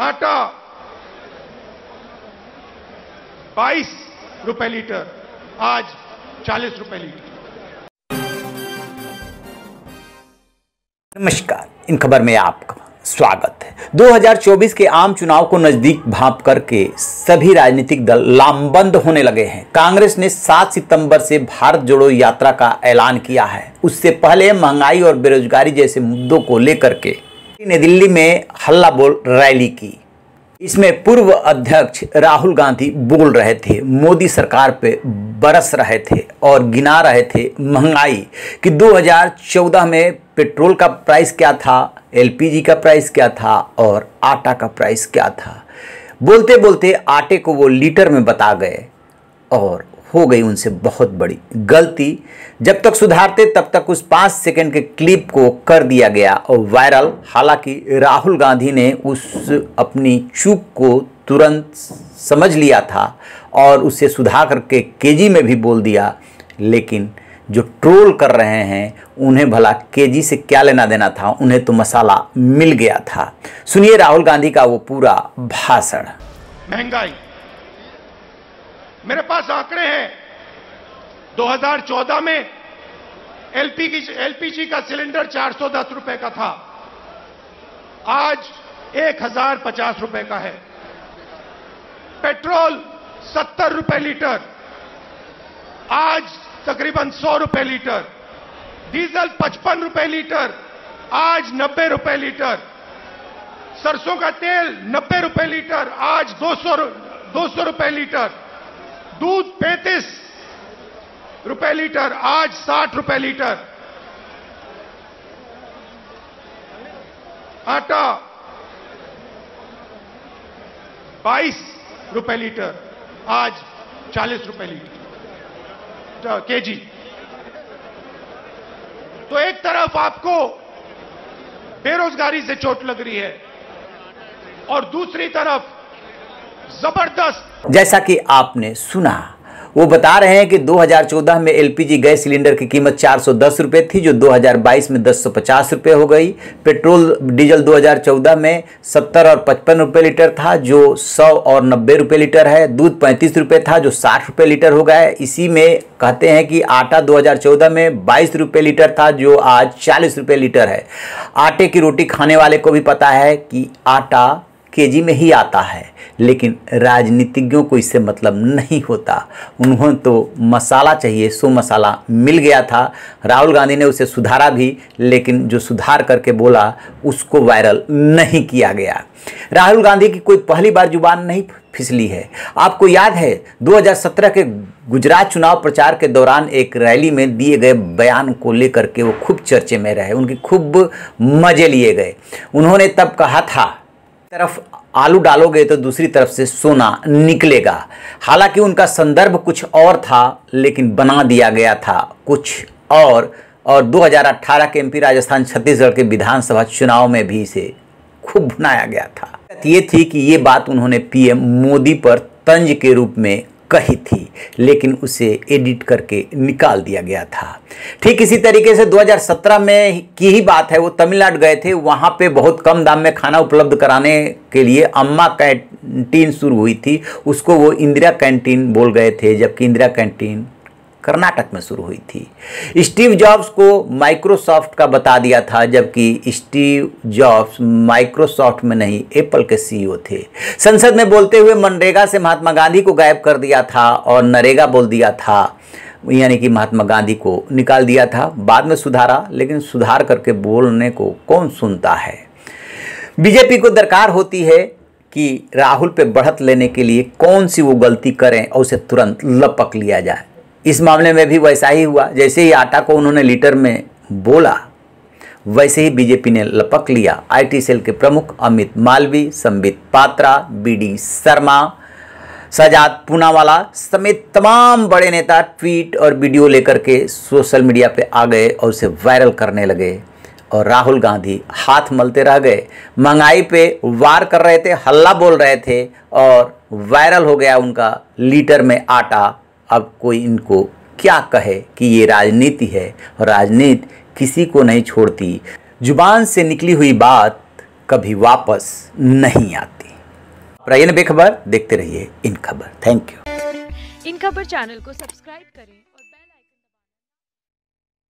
आटा। बाईस रुपए लीटर। आज चालीस रुपए लीटर। नमस्कार, इन खबर में आपका स्वागत है। 2024 के आम चुनाव को नज़दीक भाप करके सभी राजनीतिक दल लामबंद होने लगे हैं। कांग्रेस ने 7 सितंबर से भारत जोड़ो यात्रा का ऐलान किया है। उससे पहले महँगाई और बेरोजगारी जैसे मुद्दों को लेकर के। नई दिल्ली में हल्ला बोल रैली की। इसमें पूर्व अध्यक्ष राहुल गांधी बोल रहे थे, मोदी सरकार पे बरस रहे थे और गिना रहे थे महँगाई कि 2014 में पेट्रोल का प्राइस क्या था, एलपीजी का प्राइस क्या था और आटा का प्राइस क्या था। बोलते बोलते आटे को वो लीटर में बता गए और हो गई उनसे बहुत बड़ी गलती। जब तक सुधारते, तब तक उस पाँच सेकंड के क्लिप को कर दिया गया और वायरल। हालाँकि राहुल गांधी ने उस अपनी चूक को तुरंत समझ लिया था और उसे सुधार करके केजी में भी बोल दिया। लेकिन जो ट्रोल कर रहे हैं, उन्हें भला केजी से क्या लेना देना था? उन्हें तो मसाला मिल गया था। सुनिए राहुल गांधी का वो पूरा भाषण। महँगाई। मेरे पास आंकड़े हैं। 2014 में एलपीजी एलपीजी का सिलेंडर 410 रुपए का था। आज एक हज़ार पचास रुपए का है। पेट्रोल सत्तर रुपए लीटर। आज तकरीबन सौ रुपए लीटर। डीजल पचपन रुपए लीटर। आज नब्बे रुपए लीटर। सरसों का तेल नब्बे रुपए लीटर। आज दो सौ दो सौ रुपए लीटर। दूध पैंतीस रुपए लीटर, आज साठ रुपए लीटर। आटा बाईस रुपए लीटर, आज चालीस रुपए लीटर। केजी। तो एक तरफ़ आपको बेरोजगारी से चोट लग रही है और दूसरी तरफ़ ज़बरदस्त। जैसा कि आपने सुना, वो बता रहे हैं कि 2014 में एलपीजी गैस सिलेंडर की कीमत 410 रुपए थी, जो 2022 में 1050 रुपए हो गई। पेट्रोल, डीजल 2014 में 70 और 55 रुपए लीटर था, जो 100 और 90 रुपए लीटर है। दूध 35 रुपए था, जो 60 रुपए लीटर हो गया है। इसी में कहते हैं कि आटा 2014 में 22 रुपए लीटर था, जो आज 40 रुपए लीटर है। आटे की रोटी खाने वाले को भी पता है कि आटा केजी में ही आता है। लेकिन राजनीतिज्ञों को इससे मतलब नहीं होता। उन्होंने तो मसाला चाहिए, सो मसाला मिल गया था। राहुल गांधी ने उसे सुधारा भी, लेकिन जो सुधार करके बोला, उसको वायरल नहीं किया गया। राहुल गांधी की कोई पहली बार ज़ुबान नहीं फिसली है। आपको याद है 2017 के गुजरात चुनाव प्रचार के दौरान एक रैली में दिए गए बयान को लेकर के वो खूब चर्चे में रहे। उनकी खूब मज़े लिए गए। उन्होंने तब कहा था तरफ़ आलू डालोगे तो दूसरी तरफ़ से सोना निकलेगा। हालाँकि उनका संदर्भ कुछ और था, लेकिन बना दिया गया था कुछ और। और 2018 के एमपी राजस्थान छत्तीसगढ़ के विधानसभा चुनाव में भी इसे खूब बनाया गया था। ये थी कि ये बात उन्होंने पीएम मोदी पर तंज के रूप में कही थी, लेकिन उसे एडिट करके निकाल दिया गया था। ठीक इसी तरीके से 2017 में की ही बात है, वो तमिलनाडु गए थे, वहाँ पे बहुत कम दाम में खाना उपलब्ध कराने के लिए अम्मा कैंटीन शुरू हुई थी, उसको वो इंदिरा कैंटीन बोल गए थे, जबकि इंदिरा कैंटीन कर्नाटक में शुरू हुई थी। स्टीव जॉब्स को माइक्रोसॉफ्ट का बता दिया था, जबकि स्टीव जॉब्स माइक्रोसॉफ्ट में नहीं, एप्पल के सीईओ थे। संसद में बोलते हुए मनरेगा से महात्मा गांधी को गायब कर दिया था और नरेगा बोल दिया था, यानी कि महात्मा गांधी को निकाल दिया था। बाद में सुधारा, लेकिन सुधार करके बोलने को कौन सुनता है? बीजेपी को दरकार होती है कि राहुल पे बढ़त लेने के लिए कौन सी वो गलती करें और उसे तुरंत लपक लिया जाए। इस मामले में भी वैसा ही हुआ, जैसे ही आटा को उन्होंने लीटर में बोला, वैसे ही बीजेपी ने लपक लिया। आईटी सेल के प्रमुख अमित मालवी संबित पात्रा बीडी शर्मा, सजाद पूनावाला समेत तमाम बड़े नेता ट्वीट और वीडियो लेकर के सोशल मीडिया पे आ गए और उसे वायरल करने लगे और राहुल गांधी हाथ मलते रह गए। महँगाई पे वार कर रहे थे, हल्ला बोल रहे थे और वायरल हो गया उनका लीटर में आटा। अब कोई इनको क्या कहे कि ये राजनीति है? और राजनीति किसी को नहीं छोड़ती। ज़ुबान से निकली हुई बात कभी वापस नहीं आती। बेखबर, देखते रहिए इन खबर। थैंक यू इन खबर चैनल को सब्सक्राइब करें।